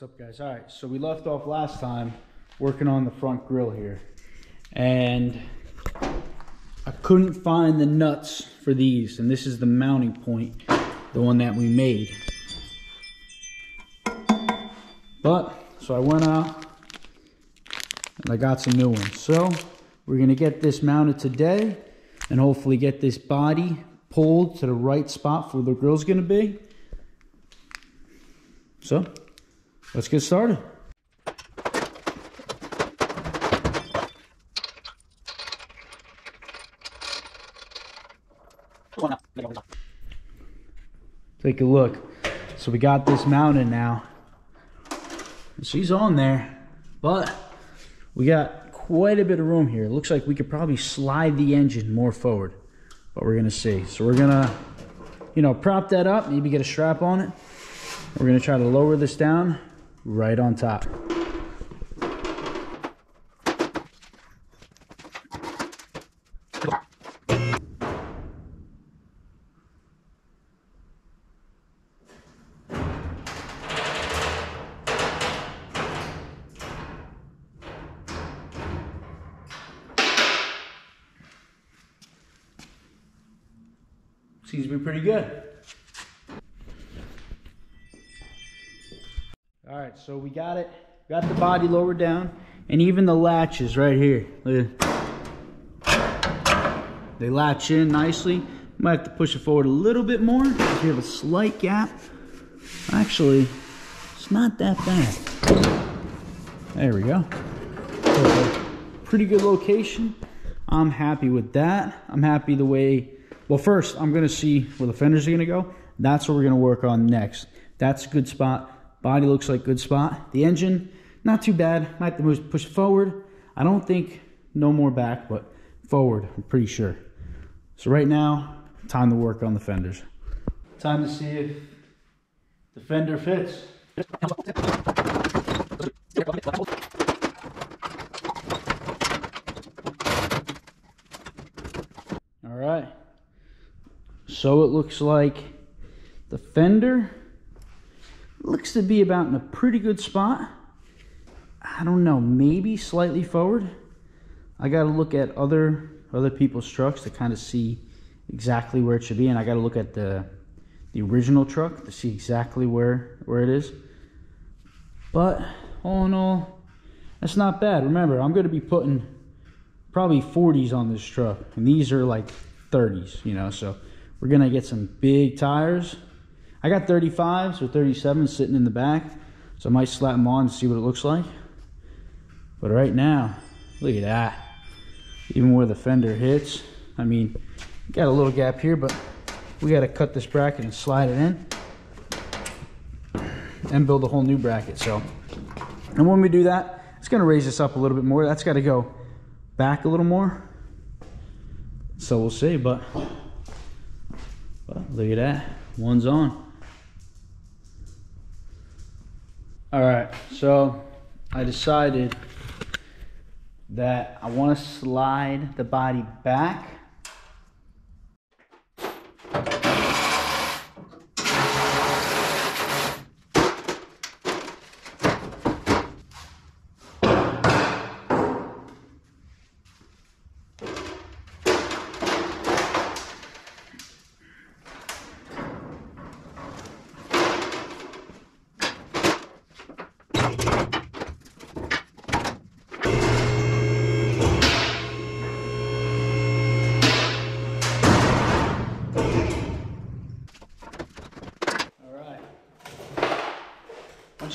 What's up guys? All right, so we left off last time working on the front grill here. And I couldn't find the nuts for these. And this is the mounting point, the one that we made. But, so I went out and I got some new ones. So, we're gonna get this mounted today and hopefully get this body pulled to the right spot for the grill's gonna be. So, let's get started. Take a look. So we got this mounted now. She's on there, but we got quite a bit of room here. It looks like we could probably slide the engine more forward, but we're gonna see. So we're gonna, you know, prop that up, maybe get a strap on it. We're gonna try to lower this down right on top. Seems to be pretty good. All right, so we got it. Got the body lowered down, and even the latches right here. Look. They latch in nicely. Might have to push it forward a little bit more. We have a slight gap. Actually, it's not that bad. There we go. Pretty good location. I'm happy with that. I'm happy the way well, first, I'm to see where the fenders are to go. That's what we're to work on next. That's a good spot. Body looks like good spot. The engine, not too bad. Might have to push forward. I don't think no more back, but forward, I'm pretty sure. So right now, time to work on the fenders. Time to see if the fender fits. All right. So it looks like the fender looks to be about in a pretty good spot. I don't know, maybe slightly forward. I got to look at other other people's trucks to kind of see exactly where it should be, and I got to look at the the original truck to see exactly where where it is. But all in all, that's not bad. Remember, I'm going to be putting probably 40s on this truck, and these are like 30s, you know, so we're gonna get some big tires. I got 35s or 37s sitting in the back, so I might slap them on and see what it looks like. But right now, look at that. Even where the fender hits, I mean, got a little gap here, but we gotta cut this bracket and slide it in and build a whole new bracket. So, and when we do that, it's gonna raise this up a little bit more. That's gotta go back a little more. So we'll see, but look at that, one's on. All right, so I decided that I want to slide the body back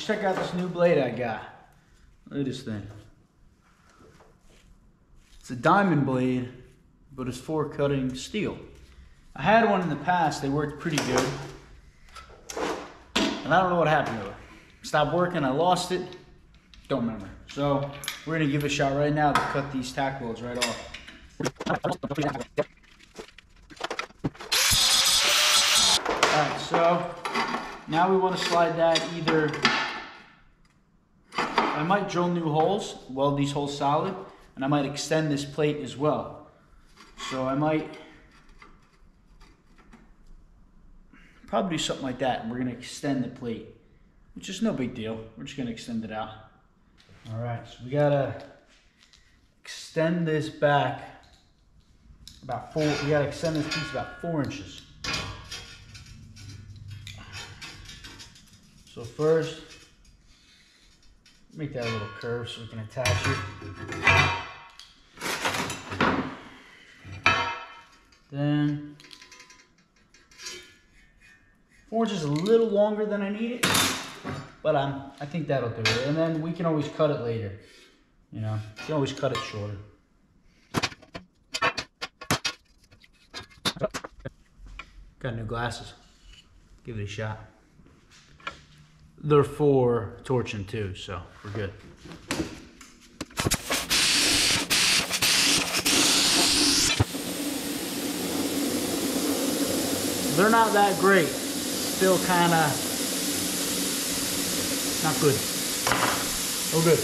Let's check out this new blade I got. Look at this thing. It's a diamond blade, but it's for cutting steel. I had one in the past, they worked pretty good. And I don't know what happened to it. Stopped working, I lost it, don't remember. So we're gonna give it a shot right now to cut these tack welds right off. Alright, so now we want to slide that either I might drill new holes, weld these holes solid, and I might extend this plate as well. So I might probably do something like that, and we're gonna extend the plate. which is no big deal. We're just gonna extend it out. All right, so we gotta extend this back about four, we gotta extend this piece about four inches. So first, make that a little curve so we can attach it. Then, four inches is a little longer than I need it, but um, I think that'll do it. And then we can always cut it later. You know, you can always cut it shorter. Got new glasses. Give it a shot. They're for torching too, so we're good. They're not that great. Still kind of not good. Oh, good.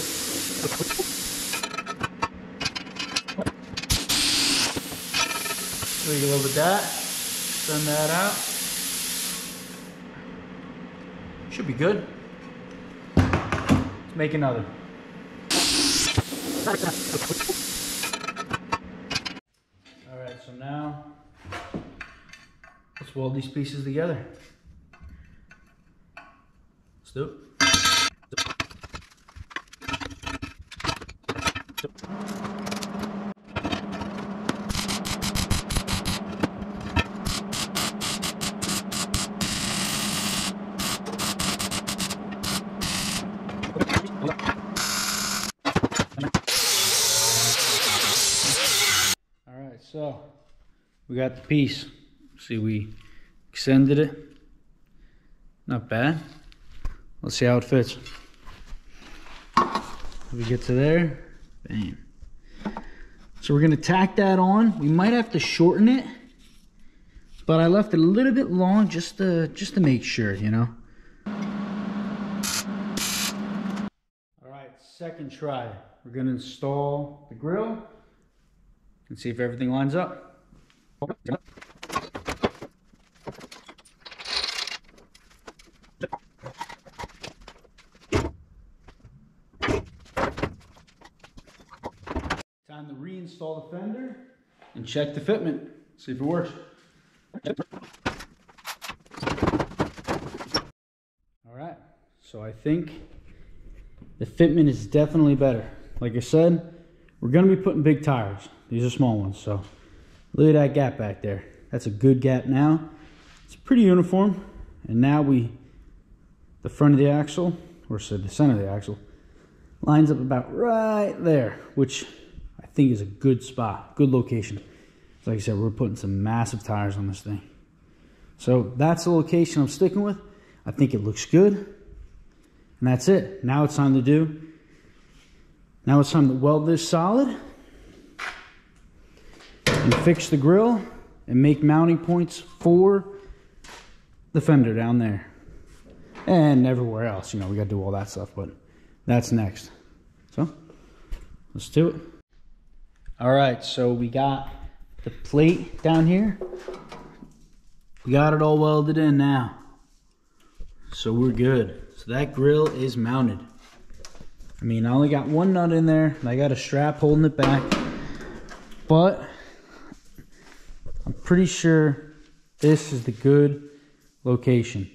Little bit that. Send that out. Should be good. Let's make another. All right, so now let's weld these pieces together. Let's do it. So we got the piece. See, we extended it. Not bad. Let's see how it fits. We get to there, bam. So we're gonna tack that on. We might have to shorten it, but I left it a little bit long just to just to make sure, you know. All right, second try. We're gonna install the grill and see if everything lines up. Time to reinstall the fender and check the fitment. See if it works. All right, so I think the fitment is definitely better. Like I said, we're gonna be putting big tires. These are small ones, so look at that gap back there. That's a good gap now. It's pretty uniform. And now we, the front of the axle, or so the center of the axle, lines up about right there, which I think is a good spot, good location. Like I said, we're putting some massive tires on this thing. So that's the location I'm sticking with. I think it looks good. And that's it. Now it's time to do, now it's time to weld this solid and fix the grill and make mounting points for the fender down there. And everywhere else, you know, we got to do all that stuff, but that's next. So, let's do it. All right, so we got the plate down here. We got it all welded in now. So we're good. So that grill is mounted. I mean, I only got one nut in there, and I got a strap holding it back. But I'm pretty sure this is the good location.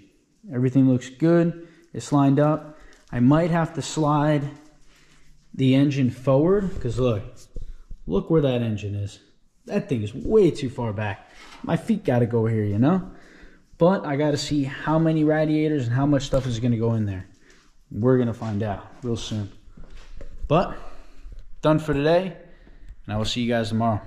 Everything looks good. It's lined up. I might have to slide the engine forward because look, look where that engine is. That thing is way too far back. My feet got to go here, you know? But I got to see how many radiators and how much stuff is going to go in there. We're going to find out real soon. But done for today, and I will see you guys tomorrow.